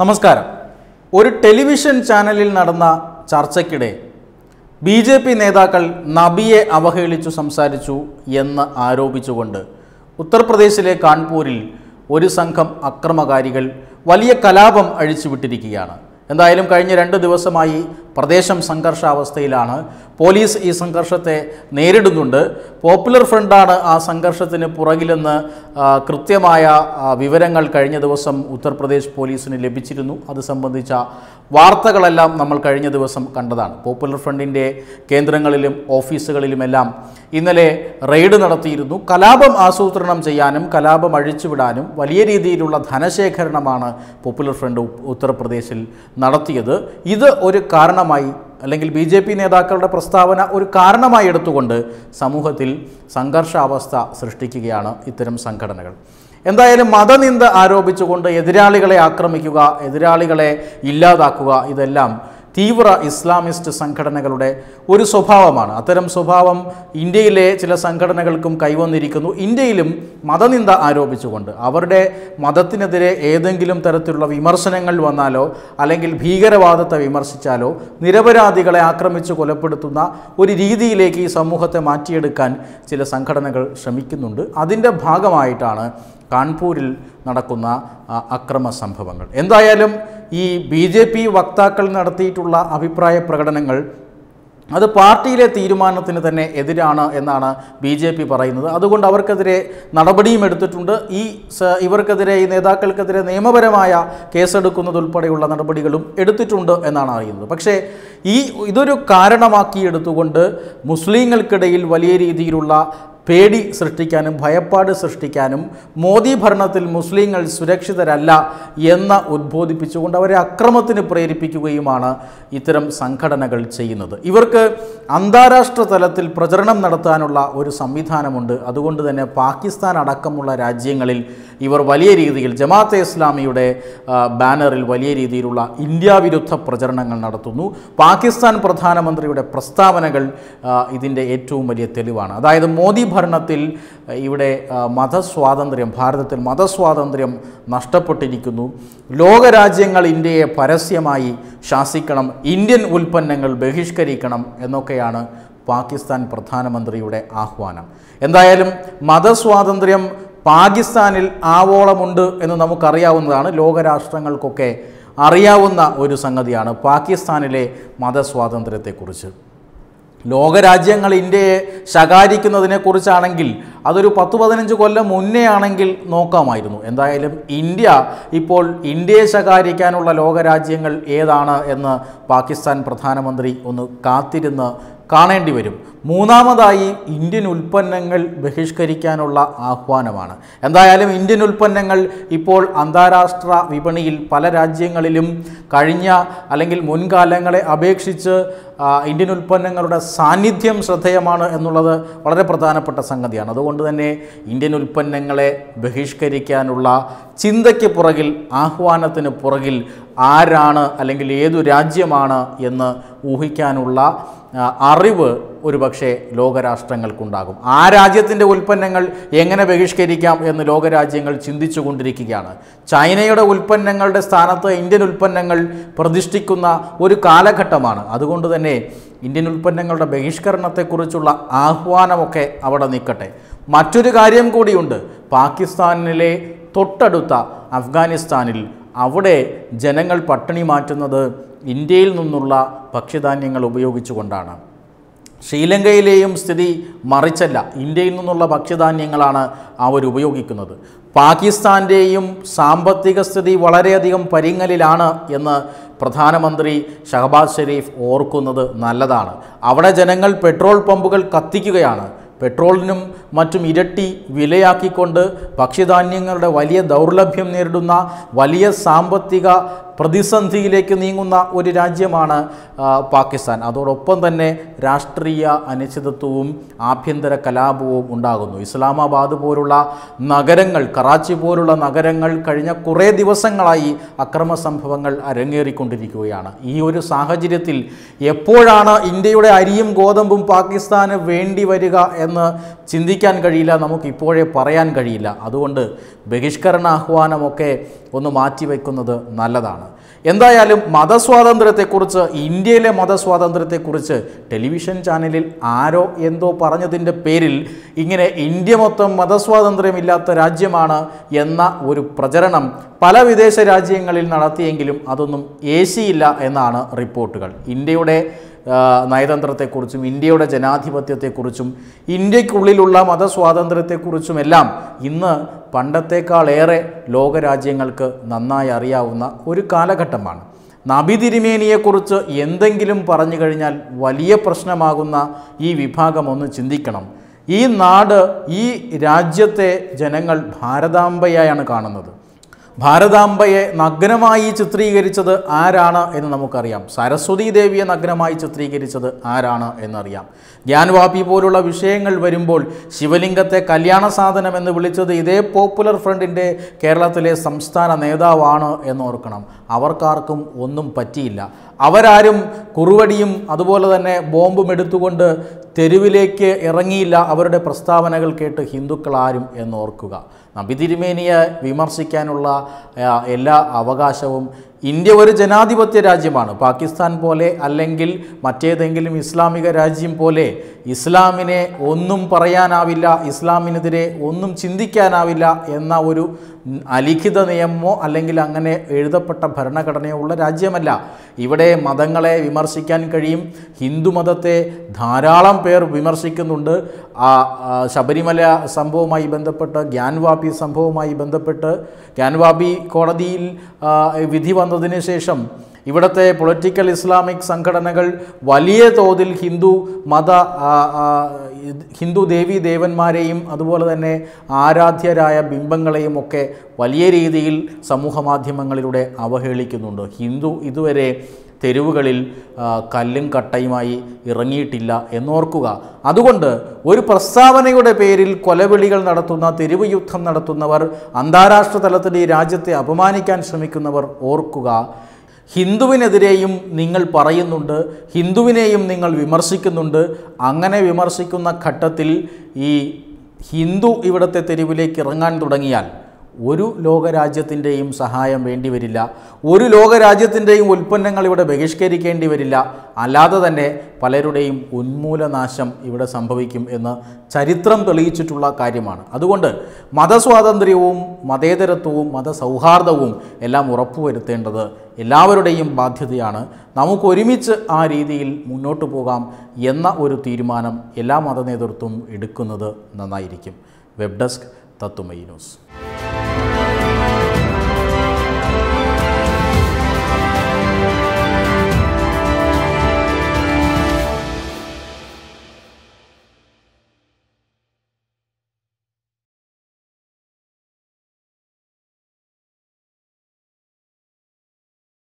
നമസ്കാരം. ഒരു ടെലിവിഷൻ ചാനലിൽ നടന്ന ചർച്ചയ്ക്കിടെ ബി ജെ പി നേതാക്കൾ നബിയെ അവഹേളിച്ചു സംസാരിച്ചു എന്ന് ആരോപിച്ചുകൊണ്ട് ഉത്തർപ്രദേശിലെ കാൺപൂരിൽ ഒരു സംഘം അക്രമകാരികൾ വലിയ കലാപം അഴിച്ചുവിട്ടിരിക്കുകയാണ്. എന്തായാലും കഴിഞ്ഞ രണ്ട് ദിവസമായി പ്രദേശം സംഘർഷാവസ്ഥയിലാണ്. പോലീസ് ഈ സംഘർഷത്തെ നേരിടുന്നുണ്ട്. പോപ്പുലർ ഫ്രണ്ടാണ് ആ സംഘർഷത്തിന് പുറകിലെന്ന് കൃത്യമായ വിവരങ്ങൾ കഴിഞ്ഞ ദിവസം ഉത്തർപ്രദേശ് പോലീസിന് ലഭിച്ചിരുന്നു. അത് സംബന്ധിച്ച വാർത്തകളെല്ലാം നമ്മൾ കഴിഞ്ഞ ദിവസം കണ്ടതാണ്. പോപ്പുലർ ഫ്രണ്ടിന്റെ കേന്ദ്രങ്ങളിലും ഓഫീസുകളിലുമെല്ലാം ഇന്നലെ റെയ്ഡ് നടത്തിയിരുന്നു. കലാപം ആസൂത്രണം ചെയ്യാനും കലാപം അഴിച്ചുവിടാനും വലിയ രീതിയിലുള്ള ധനശേഖരണമാണ് പോപ്പുലർ ഫ്രണ്ട് ഉത്തർപ്രദേശിൽ നടത്തിയത്. ഇത് ഒരു കാരണമായി അല്ലെങ്കിൽ ബി ജെ പി നേതാക്കളുടെ പ്രസ്താവന ഒരു കാരണമായി എടുത്തുകൊണ്ട് സമൂഹത്തിൽ സംഘർഷാവസ്ഥ സൃഷ്ടിക്കുകയാണ് ഇത്തരം സംഘടനകൾ. എന്തായാലും മതനിന്ദ ആരോപിച്ചുകൊണ്ട് എതിരാളികളെ ആക്രമിക്കുക എതിരാളികളെ ഇല്ലാതാക്കുക ഇതെല്ലാം തീവ്ര ഇസ്ലാമിസ്റ്റ് സംഘടനകളുടെ ഒരു സ്വഭാവമാണ്. അത്തരം സ്വഭാവം ഇന്ത്യയിലെ ചില സംഘടനകൾക്കും കൈവന്നിരിക്കുന്നു. ഇന്ത്യയിലും മതനിന്ദ ആരോപിച്ചുകൊണ്ട് അവരുടെ മതത്തിനെതിരെ ഏതെങ്കിലും തരത്തിലുള്ള വിമർശനങ്ങൾ വന്നാലോ അല്ലെങ്കിൽ ഭീകരവാദത്തെ വിമർശിച്ചാലോ നിരപരാധികളെ ആക്രമിച്ച് കൊലപ്പെടുത്തുന്ന ഒരു രീതിയിലേക്ക് ഈ സമൂഹത്തെ മാറ്റിയെടുക്കാൻ ചില സംഘടനകൾ ശ്രമിക്കുന്നുണ്ട്. അതിന്റെ ഭാഗമായിട്ടാണ് കാൺപൂരിൽ നടക്കുന്ന അക്രമ സംഭവങ്ങൾ. എന്തായാലും ഈ ബി ജെ പി വക്താക്കൾ നടത്തിയിട്ടുള്ള അഭിപ്രായ പ്രകടനങ്ങൾ അത് പാർട്ടിയിലെ തീരുമാനത്തിന് തന്നെ എതിരാണ് എന്നാണ് ബി ജെ പി പറയുന്നത്. അതുകൊണ്ട് അവർക്കെതിരെ നടപടിയും എടുത്തിട്ടുണ്ട്. ഈ ഇവർക്കെതിരെ ഈ നേതാക്കൾക്കെതിരെ നിയമപരമായ കേസെടുക്കുന്നതുൾപ്പെടെയുള്ള നടപടികളും എടുത്തിട്ടുണ്ട് എന്നാണ് അറിയുന്നത്. പക്ഷേ ഈ ഇതൊരു കാരണമാക്കിയെടുത്തുകൊണ്ട് മുസ്ലിങ്ങൾക്കിടയിൽ വലിയ രീതിയിലുള്ള പേടി സൃഷ്ടിക്കാനും ഭയപ്പാട് സൃഷ്ടിക്കാനും മോദി ഭരണത്തിൽ മുസ്ലിങ്ങൾ സുരക്ഷിതരല്ല എന്ന് ഉദ്ബോധിപ്പിച്ചുകൊണ്ട് അവരെ അക്രമത്തിന് പ്രേരിപ്പിക്കുകയുമാണ് ഇത്തരം സംഘടനകൾ ചെയ്യുന്നത്. ഇവർക്ക് അന്താരാഷ്ട്ര തലത്തിൽ പ്രചരണം നടത്താനുള്ള ഒരു സംവിധാനമുണ്ട്. അതുകൊണ്ട് തന്നെ പാകിസ്ഥാൻ അടക്കമുള്ള രാജ്യങ്ങളിൽ ഇവർ വലിയ രീതിയിൽ ജമാഅത്തെ ഇസ്ലാമിയുടെ ബാനറിൽ വലിയ രീതിയിലുള്ള ഇന്ത്യ വിരുദ്ധ പ്രചരണങ്ങൾ നടത്തുന്നു. പാകിസ്ഥാൻ പ്രധാനമന്ത്രിയുടെ പ്രസ്താവനകൾ ഇതിന്റെ ഏറ്റവും വലിയ തെളിവാണ്. അതായത് മോദി ഭരണത്തിൽ ഇവിടെ മതസ്വാതന്ത്ര്യം ഭാരതത്തിൽ മതസ്വാതന്ത്ര്യം നഷ്ടപ്പെട്ടിരിക്കുന്നു. ലോകരാജ്യങ്ങൾ ഇന്ത്യയെ പരസ്യമായി ശാസിക്കണം ഇന്ത്യൻ ഉൽപ്പന്നങ്ങൾ ബഹിഷ്കരിക്കണം എന്നൊക്കെയാണ് പാകിസ്ഥാൻ പ്രധാനമന്ത്രിയുടെ ആഹ്വാനം. എന്തായാലും മതസ്വാതന്ത്ര്യം പാകിസ്ഥാനിൽ ആവോളമുണ്ട് എന്ന് നമുക്കറിയാവുന്നതാണ്. ലോകരാഷ്ട്രങ്ങൾക്കൊക്കെ അറിയാവുന്ന ഒരു സംഗതിയാണ് പാകിസ്ഥാനിലെ മതസ്വാതന്ത്ര്യത്തെക്കുറിച്ച്. ലോകരാജ്യങ്ങൾ ഇന്ത്യയെ ശകാരിക്കുന്നതിനെക്കുറിച്ചാണെങ്കിൽ അതൊരു പത്ത് പതിനഞ്ച് കൊല്ലം മുന്നേ ആണെങ്കിൽ നോക്കാമായിരുന്നു. എന്തായാലും ഇന്ത്യ ഇപ്പോൾ ഇന്ത്യയെ ശകാരിക്കാനുള്ള ലോകരാജ്യങ്ങൾ ഏതാണ് എന്ന് പാകിസ്ഥാൻ പ്രധാനമന്ത്രി ഒന്ന് കാത്തിരുന്ന് കാണേണ്ടി വരും. മൂന്നാമതായി ഇന്ത്യൻ ഉൽപ്പന്നങ്ങൾ ബഹിഷ്കരിക്കാനുള്ള ആഹ്വാനമാണ്. എന്തായാലും ഇന്ത്യൻ ഉൽപ്പന്നങ്ങൾ ഇപ്പോൾ അന്താരാഷ്ട്ര വിപണിയിൽ പല രാജ്യങ്ങളിലും കഴിഞ്ഞ അല്ലെങ്കിൽ മുൻകാലങ്ങളെ അപേക്ഷിച്ച് ഇന്ത്യൻ ഉൽപ്പന്നങ്ങളുടെ സാന്നിധ്യം ശ്രദ്ധേയമാണ് എന്നുള്ളത് വളരെ പ്രധാനപ്പെട്ട സംഗതിയാണ്. അതുകൊണ്ട് തന്നെ ഇന്ത്യൻ ഉൽപ്പന്നങ്ങളെ ബഹിഷ്കരിക്കാനുള്ള ചിന്തയ്ക്ക് പുറകിൽ ആഹ്വാനത്തിന് പുറകിൽ ആരാണ് അല്ലെങ്കിൽ ഏതു രാജ്യമാണ് എന്ന് ഊഹിക്കാനുള്ള അറിവ് ഒരുപക്ഷെ ലോകരാഷ്ട്രങ്ങൾക്കുണ്ടാകും. ആ രാജ്യത്തിന്റെ ഉൽപ്പന്നങ്ങൾ എങ്ങനെ ബഹിഷ്കരിക്കാം എന്ന് ലോകരാജ്യങ്ങൾ ചിന്തിച്ചു കൊണ്ടിരിക്കുകയാണ് ചൈനയുടെ ഉൽപ്പന്നങ്ങളുടെ സ്ഥാനത്ത് ഇന്ത്യൻ ഉൽപ്പന്നങ്ങൾ പ്രതിഷ്ഠിക്കുന്ന ഒരു കാലഘട്ടമാണ്. അതുകൊണ്ട് തന്നെ ഇന്ത്യൻ ഉൽപ്പന്നങ്ങളുടെ ബഹിഷ്കരണത്തെക്കുറിച്ചുള്ള ആഹ്വാനമൊക്കെ അവിടെ നിൽക്കട്ടെ. മറ്റൊരു കാര്യം കൂടിയുണ്ട്. പാകിസ്ഥാനിലെ തൊട്ടടുത്ത അഫ്ഗാനിസ്ഥാനിൽ അവിടെ ജനങ്ങൾ പട്ടിണി മാറ്റുന്നത് ഇന്ത്യയിൽ നിന്നുള്ള ഭക്ഷ്യധാന്യങ്ങൾ ഉപയോഗിച്ചുകൊണ്ടാണ്. ശ്രീലങ്കയിലെയും സ്ഥിതി മറിച്ചല്ല. ഇന്ത്യയിൽ നിന്നുള്ള ഭക്ഷ്യധാന്യങ്ങളാണ് അവർ ഉപയോഗിക്കുന്നത്. പാകിസ്ഥാന്റെയും സാമ്പത്തിക സ്ഥിതി വളരെയധികം പരിങ്ങലിലാണ് എന്ന് പ്രധാനമന്ത്രി ഷഹബാസ് ഷെരീഫ് ഓർക്കുന്നത് നല്ലതാണ്. അവിടെ ജനങ്ങൾ പെട്രോൾ പമ്പുകൾ കത്തിക്കുകയാണ്. പെട്രോളിനും മറ്റും ഇരട്ടി വിലയാക്കിക്കൊണ്ട് ഭക്ഷ്യധാന്യങ്ങളുടെ വലിയ ദൗർലഭ്യം നേരിടുന്ന വലിയ സാമ്പത്തിക പ്രതിസന്ധിയിലേക്ക് നീങ്ങുന്ന ഒരു രാജ്യമാണ് പാകിസ്ഥാൻ. അതോടൊപ്പം തന്നെ രാഷ്ട്രീയ അനിശ്ചിതത്വവും ആഭ്യന്തര കലാപവും ഉണ്ടാകുന്നു. ഇസ്ലാമാബാദ് പോലുള്ള നഗരങ്ങൾ കറാച്ചി പോലുള്ള നഗരങ്ങൾ കഴിഞ്ഞ കുറേ ദിവസങ്ങളായി അക്രമ സംഭവങ്ങൾ അരങ്ങേറിക്കൊണ്ടിരിക്കുകയാണ്. ഈ ഒരു സാഹചര്യത്തിൽ എപ്പോഴാണ് ഇന്ത്യയുടെ അരിയും ഗോതമ്പും പാകിസ്ഥാന് വേണ്ടി വരിക എന്ന് ചിന്തിക്കാൻ കഴിയില്ല നമുക്ക് ഇപ്പോഴേ പറയാൻ കഴിയില്ല. അതുകൊണ്ട് ബഹിഷ്കരണ ആഹ്വാനമൊക്കെ ഒന്ന് മാറ്റിവെക്കുന്നത് നല്ലതാണ്. എന്തായാലും മതസ്വാതന്ത്ര്യത്തെക്കുറിച്ച് ഇന്ത്യയിലെ മതസ്വാതന്ത്ര്യത്തെക്കുറിച്ച് ടെലിവിഷൻ ചാനലിൽ ആരോ എന്തോ പറഞ്ഞതിന്റെ പേരിൽ ഇങ്ങനെ ഇന്ത്യ മൊത്തം മതസ്വാതന്ത്ര്യമില്ലാത്ത രാജ്യമാണ് എന്ന ഒരു പ്രചരണം പല വിദേശ രാജ്യങ്ങളിൽ നടത്തിയെങ്കിലും അതൊന്നും ഏശിയില്ല എന്നാണ് റിപ്പോർട്ടുകൾ. ഇന്ത്യയുടെ നയതന്ത്രത്തെക്കുറിച്ചും ഇന്ത്യയുടെ ജനാധിപത്യത്തെക്കുറിച്ചും ഇന്ത്യക്കുള്ളിലുള്ള മതസ്വാതന്ത്ര്യത്തെക്കുറിച്ചും മതസ്വാതന്ത്ര്യത്തെക്കുറിച്ചുമെല്ലാം ഇന്ന് പണ്ടത്തേക്കാളേറെ ലോകരാജ്യങ്ങൾക്ക് നന്നായി അറിയാവുന്ന ഒരു കാലഘട്ടമാണ്. നബി തിരുമേനിയെക്കുറിച്ച് എന്തെങ്കിലും പറഞ്ഞു കഴിഞ്ഞാൽ വലിയ പ്രശ്നമാകുന്ന ഈ വിഭാഗം ഒന്ന് ചിന്തിക്കണം. ഈ നാട് ഈ രാജ്യത്തെ ജനങ്ങൾ ഭാരതാംബയായാണ് കാണുന്നത്. ഭാരതാംബയെ നഗ്നമായി ചിത്രീകരിച്ചത് ആരാണ് എന്ന് നമുക്കറിയാം. സരസ്വതി ദേവിയെ നഗ്നമായി ചിത്രീകരിച്ചത് ആരാണ് എന്നറിയാം. ജ്ഞാൻവാപി പോലുള്ള വിഷയങ്ങൾ വരുമ്പോൾ ശിവലിംഗത്തെ കല്യാണ സാധനം എന്ന് വിളിച്ചത് ഇതേ പോപ്പുലർ ഫ്രണ്ടിന്റെ കേരളത്തിലെ സംസ്ഥാന നേതാവാണ് എന്നോർക്കണം. അവർക്കാർക്കും ഒന്നും പറ്റിയില്ല. അവരാരും കുറുവടിയും അതുപോലെ തന്നെ ബോംബും എടുത്തുകൊണ്ട് തെരുവിലേക്ക് ഇറങ്ങിയില്ല അവരുടെ പ്രസ്താവനകൾ കേട്ട് ഹിന്ദുക്കളാരും എന്ന് ഓർക്കുക നബി തിരുമേനിയെ വിമർശിക്കാനുള്ള എല്ലാ അവകാശവും ഇന്ത്യ ഒരു ജനാധിപത്യ രാജ്യമാണ്. പാകിസ്ഥാൻ പോലെ അല്ലെങ്കിൽ മറ്റേതെങ്കിലും ഇസ്ലാമിക രാജ്യം പോലെ ഇസ്ലാമിനെ ഒന്നും പറയാനാവില്ല ഇസ്ലാമിനെതിരെ ഒന്നും ചിന്തിക്കാനാവില്ല എന്ന ഒരു അലിഖിത നിയമമോ അല്ലെങ്കിൽ അങ്ങനെ എഴുതപ്പെട്ട ഭരണഘടനയോ ഉള്ള രാജ്യമല്ല. ഇവിടെ മതങ്ങളെ വിമർശിക്കാൻ കഴിയും. ഹിന്ദുമതത്തെ ധാരാളം പേർ വിമർശിക്കുന്നുണ്ട്. ശബരിമല സംഭവവുമായി ബന്ധപ്പെട്ട് ഗ്യാൻവാപി സംഭവവുമായി ബന്ധപ്പെട്ട് ഗ്യാൻവാപി കോടതിയിൽ വിധി വിധി വന്നതിന് ശേഷം ഇവിടുത്തെ പൊളിറ്റിക്കൽ ഇസ്ലാമിക് സംഘടനകൾ വലിയ തോതിൽ ഹിന്ദു മത ഹിന്ദു ദേവീ ദേവന്മാരെയും അതുപോലെ തന്നെ ആരാധ്യരായ ബിംബങ്ങളെയും ഒക്കെ വലിയ രീതിയിൽ സമൂഹ മാധ്യമങ്ങളിലൂടെ അവഹേളിക്കുന്നുണ്ട്. ഹിന്ദു ഇതുവരെ തെരുവുകളിൽ കല്ലും കട്ടയുമായി ഇറങ്ങിയിട്ടില്ല എന്നോർക്കുക. അതുകൊണ്ട് ഒരു പ്രസ്താവനയുടെ പേരിൽ കൊലവിളികൾ നടത്തുന്ന തെരുവ് യുദ്ധം നടത്തുന്നവർ അന്താരാഷ്ട്ര തലത്തിൽ ഈ രാജ്യത്തെ അപമാനിക്കാൻ ശ്രമിക്കുന്നവർ ഓർക്കുക. ഹിന്ദുവിനെതിരെയും നിങ്ങൾ പറയുന്നുണ്ട് ഹിന്ദുവിനെയും നിങ്ങൾ വിമർശിക്കുന്നുണ്ട്. അങ്ങനെ വിമർശിക്കുന്ന ഘട്ടത്തിൽ ഈ ഹിന്ദു ഇവിടുത്തെ തെരുവിലേക്ക് ഇറങ്ങാൻ തുടങ്ങിയാൽ ഒരു ലോകരാജ്യത്തിന്റെയും സഹായം വേണ്ടിവരില്ല ഒരു ലോകരാജ്യത്തിന്റെയും ഉൽപ്പന്നങ്ങൾ ഇവിടെ ബഹിഷ്കരിക്കേണ്ടി വരില്ല. അല്ലാതെ തന്നെ പലരുടെയും ഉന്മൂലനാശം ഇവിടെ സംഭവിക്കും എന്ന് ചരിത്രം തെളിയിച്ചിട്ടുള്ള കാര്യമാണ്. അതുകൊണ്ട് മതസ്വാതന്ത്ര്യവും മതേതരത്വവും മതസൗഹാർദ്ദവും എല്ലാം ഉറപ്പുവരുത്തേണ്ടത് എല്ലാവരുടെയും ബാധ്യതയാണ്. നമുക്കൊരുമിച്ച് ആ രീതിയിൽ മുന്നോട്ട് പോകാം എന്ന ഒരു തീരുമാനം എല്ലാ മതനേതൃത്വവും എടുക്കുന്നത് നന്നായിരിക്കും. വെബ് ഡെസ്ക് തത്തുമൈ ന്യൂസ്. Thank you.